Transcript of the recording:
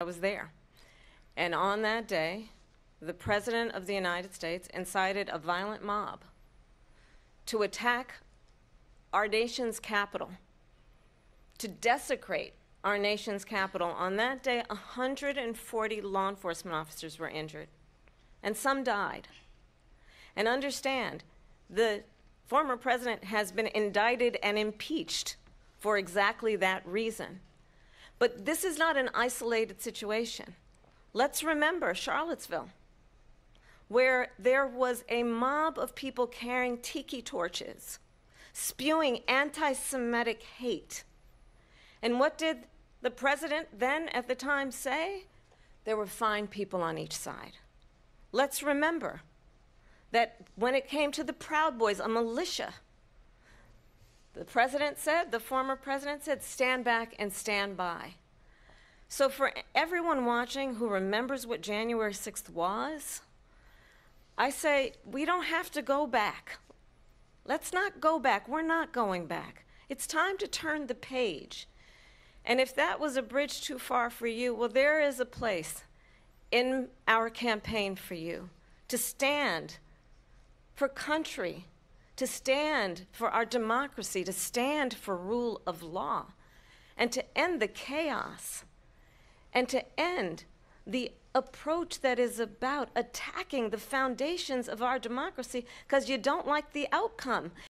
I was there. And on that day, the President of the United States incited a violent mob to attack our nation's Capitol, to desecrate our nation's Capitol. On that day, 140 law enforcement officers were injured, and some died. And understand, the former president has been indicted and impeached for exactly that reason. But this is not an isolated situation. Let's remember Charlottesville, where there was a mob of people carrying tiki torches, spewing anti Semitic hate. And what did the president then at the time say? There were fine people on each side. Let's remember that when it came to the Proud Boys, a militia, the president said, the former president said, stand back and stand by. So, for everyone watching who remembers what January 6th was, I say we don't have to go back. Let's not go back. We're not going back. It's time to turn the page. And if that was a bridge too far for you, well, there is a place in our campaign for you to stand for country, to stand for our democracy, to stand for rule of law, and to end the chaos, and to end the approach that is about attacking the foundations of our democracy because you don't like the outcome.